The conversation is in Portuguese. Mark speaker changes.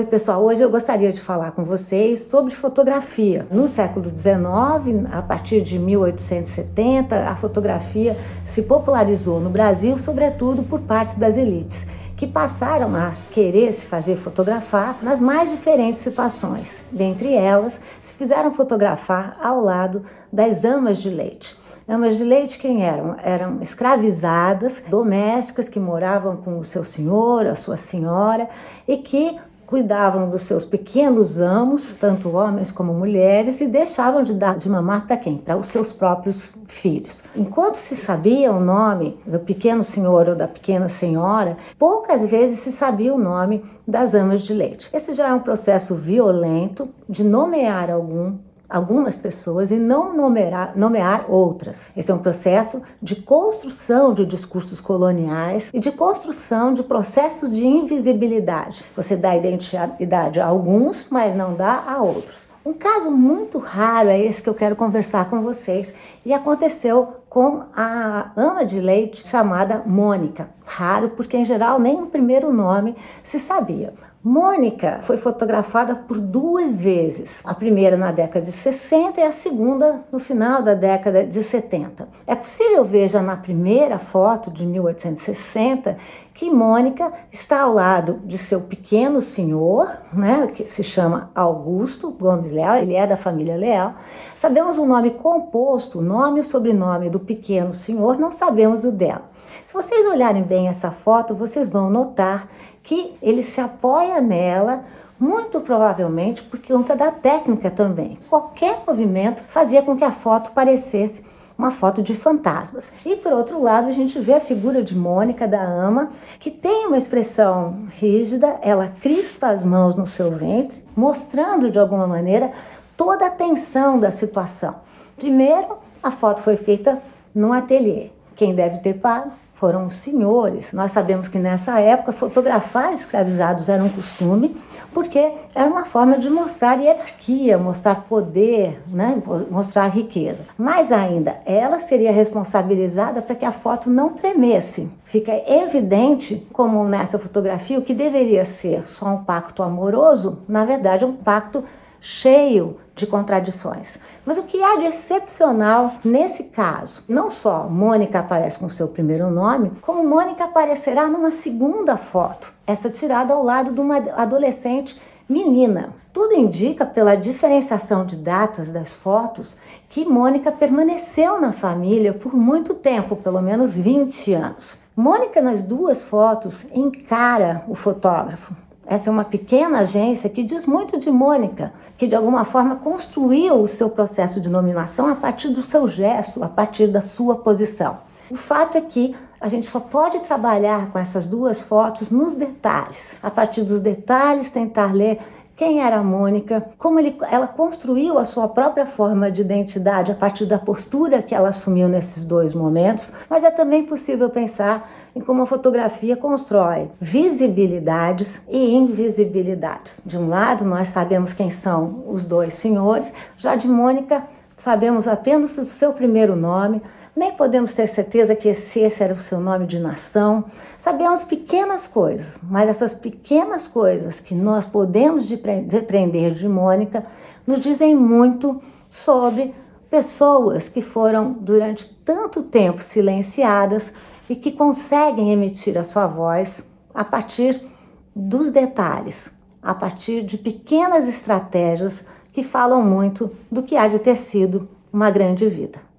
Speaker 1: Oi, pessoal. Hoje eu gostaria de falar com vocês sobre fotografia. No século XIX, a partir de 1870, a fotografia se popularizou no Brasil, sobretudo por parte das elites, que passaram a querer se fazer fotografar nas mais diferentes situações. Dentre elas, se fizeram fotografar ao lado das amas de leite. Amas de leite quem eram? Eram escravizadas, domésticas que moravam com o seu senhor, a sua senhora, e que cuidavam dos seus pequenos amos, tanto homens como mulheres, e deixavam de dar de mamar para quem? Para os seus próprios filhos. Enquanto se sabia o nome do pequeno senhor ou da pequena senhora, poucas vezes se sabia o nome das amas de leite. Esse já é um processo violento de nomear algum algumas pessoas e não nomear, nomear outras. Esse é um processo de construção de discursos coloniais e de construção de processos de invisibilidade. Você dá identidade a alguns, mas não dá a outros. Um caso muito raro é esse que eu quero conversar com vocês e aconteceu com a ama de leite chamada Mônica. Raro porque em geral nem o primeiro nome se sabia. Mônica foi fotografada por duas vezes, a primeira na década de 60 e a segunda no final da década de 70. É possível ver já na primeira foto de 1860 que Mônica está ao lado de seu pequeno senhor, né, que se chama Augusto Gomes Leal, ele é da família Leal. Sabemos o nome composto, o nome e o sobrenome do pequeno senhor, não sabemos o dela. Se vocês olharem bem essa foto, vocês vão notar que ele se apoia nela muito provavelmente por conta da técnica também. Qualquer movimento fazia com que a foto parecesse uma foto de fantasmas. E por outro lado, a gente vê a figura de Mônica da ama, que tem uma expressão rígida, ela crispa as mãos no seu ventre, mostrando de alguma maneira toda a tensão da situação. Primeiro, a foto foi feita num ateliê. Quem deve ter pago foram os senhores. Nós sabemos que nessa época fotografar escravizados era um costume, porque era uma forma de mostrar hierarquia, mostrar poder, né? mostrar riqueza. Mais ainda, ela seria responsabilizada para que a foto não tremesse. Fica evidente, como nessa fotografia, o que deveria ser só um pacto amoroso, na verdade, é um pacto cheio de contradições. Mas o que há de excepcional nesse caso? Não só Mônica aparece com seu primeiro nome, como Mônica aparecerá numa segunda foto, essa tirada ao lado de uma adolescente menina. Tudo indica, pela diferenciação de datas das fotos, que Mônica permaneceu na família por muito tempo pelo menos 20 anos. Mônica, nas duas fotos, encara o fotógrafo, essa é uma pequena agência que diz muito de Mônica, que de alguma forma construiu o seu processo de nominação a partir do seu gesto, a partir da sua posição. O fato é que a gente só pode trabalhar com essas duas fotos nos detalhes. A partir dos detalhes, tentar ler quem era a Mônica, como ele, ela construiu a sua própria forma de identidade a partir da postura que ela assumiu nesses dois momentos, mas é também possível pensar em como a fotografia constrói visibilidades e invisibilidades. De um lado, nós sabemos quem são os dois senhores, já de Mônica, sabemos apenas o seu primeiro nome, nem podemos ter certeza que esse, esse era o seu nome de nação. Sabemos pequenas coisas, mas essas pequenas coisas que nós podemos depreender de Mônica nos dizem muito sobre pessoas que foram durante tanto tempo silenciadas e que conseguem emitir a sua voz a partir dos detalhes, a partir de pequenas estratégias que falam muito do que há de ter sido uma grande vida.